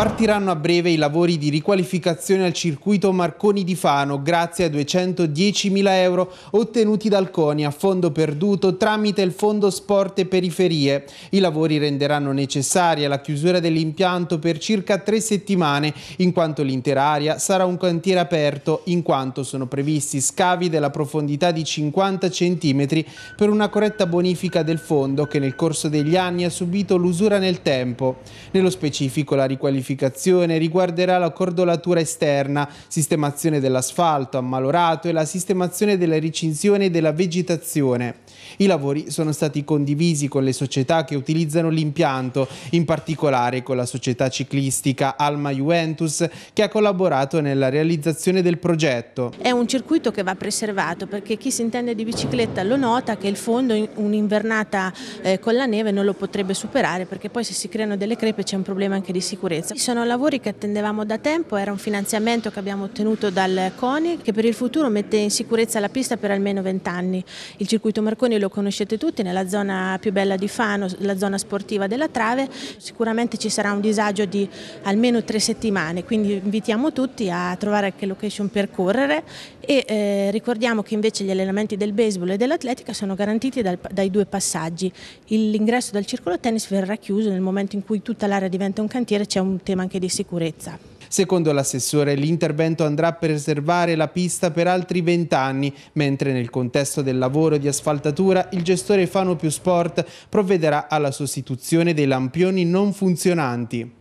Partiranno a breve i lavori di riqualificazione al circuito Marconi di Fano grazie a 210.000 euro ottenuti dal CONI a fondo perduto tramite il Fondo Sport e Periferie. I lavori renderanno necessaria la chiusura dell'impianto per circa tre settimane in quanto l'intera area sarà un cantiere aperto in quanto sono previsti scavi della profondità di 50 cm per una corretta bonifica del fondo che nel corso degli anni ha subito l'usura nel tempo. Nello specifico la riqualificazione riqualificazione riguarderà la cordolatura esterna, sistemazione dell'asfalto ammalorato e la sistemazione della ricinzione e della vegetazione. I lavori sono stati condivisi con le società che utilizzano l'impianto, in particolare con la società ciclistica Alma Juventus che ha collaborato nella realizzazione del progetto. È un circuito che va preservato perché chi si intende di bicicletta lo nota che il fondo un'invernata eh, con la neve non lo potrebbe superare perché poi se si creano delle crepe c'è un problema anche di sicurezza. Sono lavori che attendevamo da tempo, era un finanziamento che abbiamo ottenuto dal CONI che per il futuro mette in sicurezza la pista per almeno 20 anni. Il circuito Marconi lo conoscete tutti, nella zona più bella di Fano, la zona sportiva della Trave, sicuramente ci sarà un disagio di almeno tre settimane, quindi invitiamo tutti a trovare che location per correre e eh, ricordiamo che invece gli allenamenti del baseball e dell'atletica sono garantiti dal, dai due passaggi. L'ingresso dal circolo tennis verrà chiuso nel momento in cui tutta l'area diventa un cantiere, c'è un tema anche di sicurezza. Secondo l'assessore l'intervento andrà a preservare la pista per altri 20 anni, mentre nel contesto del lavoro di asfaltatura il gestore Fano Più Sport provvederà alla sostituzione dei lampioni non funzionanti.